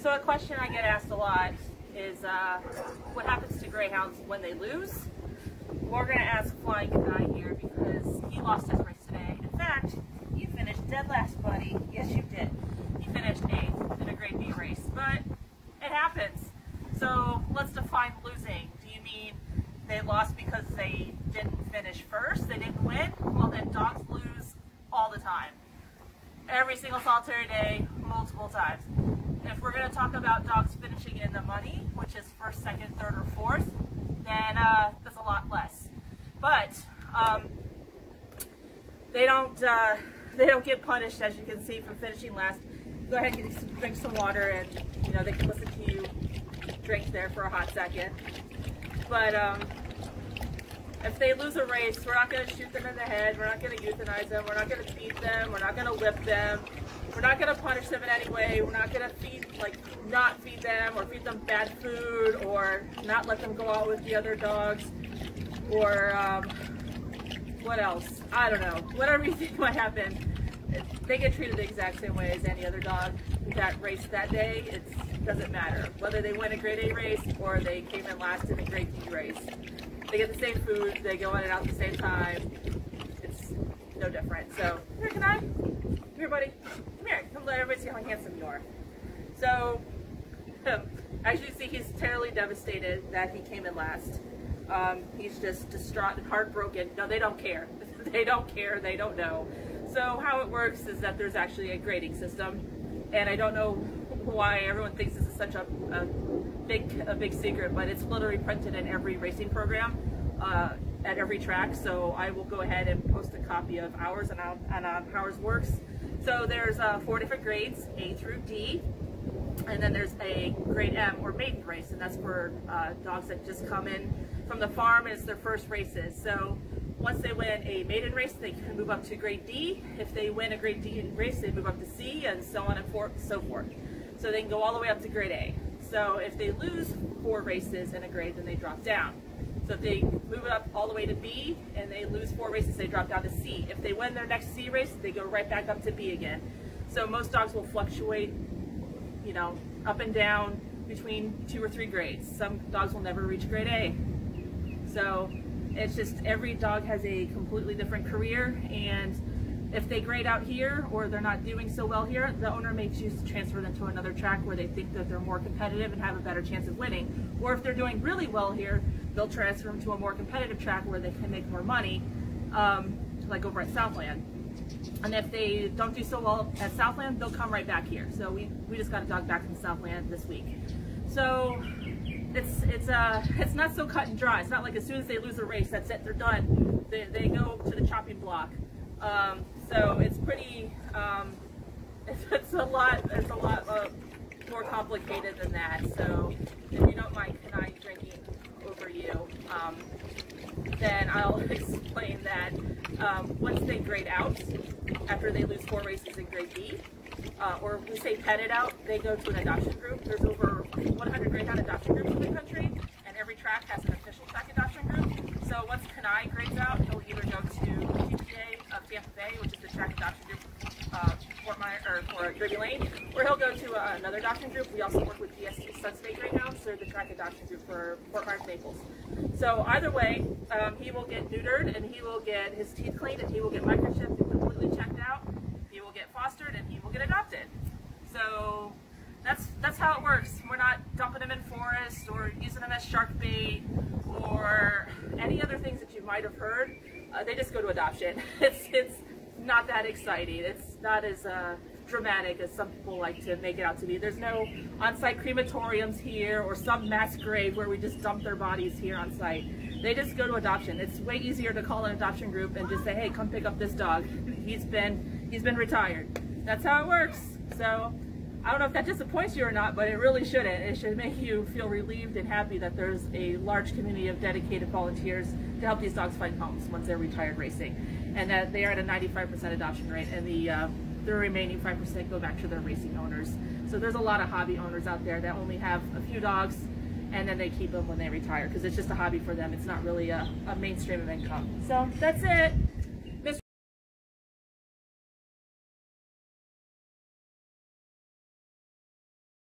So a question I get asked a lot is uh, what happens to greyhounds when they lose? We're going to ask Flying Guy here because he lost his race today. In fact, you finished dead last, buddy. Yes, you did. You finished eighth in a grade B race, but it happens. So let's define losing. Do you mean they lost because they didn't finish first? They didn't win? Well, then dogs lose all the time. Every single solitary day, multiple times if we're going to talk about dogs finishing in the money, which is first, second, third, or fourth, then uh, that's a lot less. But um, they don't uh, they don't get punished, as you can see from finishing last. Go ahead and some, drink some water, and you know they can listen to you drink there for a hot second. But um, if they lose a race, we're not going to shoot them in the head. We're not going to euthanize them. We're not going to beat them. We're not going to whip them. We're not going to punish them in any way. We're not going to feed, like, not feed them or feed them bad food or not let them go out with the other dogs or um, what else? I don't know. Whatever you think might happen, they get treated the exact same way as any other dog that raced that day. It doesn't matter whether they win a grade A race or they came in last in a grade D race. They get the same food. They go in and out at the same time. It's no different. So, here, can I? Here, buddy. Let everybody see handsome you. So, as you see, he's terribly devastated that he came in last. Um, he's just distraught and heartbroken. No, they don't care. they don't care. They don't know. So how it works is that there's actually a grading system, and I don't know why everyone thinks this is such a, a big a big secret, but it's literally printed in every racing program uh, at every track. So I will go ahead and post a copy of ours and on, and on how ours works. So there's uh, four different grades, A through D, and then there's a grade M or maiden race, and that's for uh, dogs that just come in from the farm and it's their first races. So once they win a maiden race, they can move up to grade D. If they win a grade D race, they move up to C, and so on and forth so forth. So they can go all the way up to grade A. So if they lose four races in a grade, then they drop down. So if they move it up all the way to B and they lose four races, they drop down to C. If they win their next C race, they go right back up to B again. So most dogs will fluctuate, you know, up and down between two or three grades. Some dogs will never reach grade A. So it's just every dog has a completely different career and if they grade out here or they're not doing so well here, the owner may choose to transfer them to another track where they think that they're more competitive and have a better chance of winning. Or if they're doing really well here, they'll transfer them to a more competitive track where they can make more money, um, like over at Southland. And if they don't do so well at Southland, they'll come right back here. So we, we just got a dog back from Southland this week. So it's it's uh it's not so cut and dry. It's not like as soon as they lose a race, that's it, they're done. They, they go to the chopping block. Um, so it's pretty, um, it's, it's, a lot, it's a lot more complicated than that. So if you don't mind I drinking over you, um, then I'll explain that um, once they grade out, after they lose four races in grade B, uh, or we say petted out, they go to an adoption group. There's over 100 greyhound adoption groups in the country, and every track has an official track adoption group. So once Kanai grades out, he'll either go to Tampa Bay, which is the track adoption group uh, Fort Or Lane, or he'll go to uh, another adoption group. We also work with DST Sun State right now, so the track adoption group for Fort Myers Naples. So either way, um, he will get neutered and he will get his teeth cleaned and he will get microchipped and completely checked out. He will get fostered and he will get adopted. So that's that's how it works. We're not dumping them in forests or using them as shark bait or any other things that you might have heard uh, they just go to adoption. It's, it's not that exciting. It's not as uh, dramatic as some people like to make it out to be. There's no on-site crematoriums here or some mass grave where we just dump their bodies here on site. They just go to adoption. It's way easier to call an adoption group and just say, hey, come pick up this dog. He's been, he's been retired. That's how it works. So I don't know if that disappoints you or not, but it really shouldn't. It should make you feel relieved and happy that there's a large community of dedicated volunteers to help these dogs find homes once they're retired racing. And that they are at a 95% adoption rate, and the, uh, the remaining 5% go back to their racing owners. So there's a lot of hobby owners out there that only have a few dogs and then they keep them when they retire because it's just a hobby for them. It's not really a, a mainstream of income. So that's it.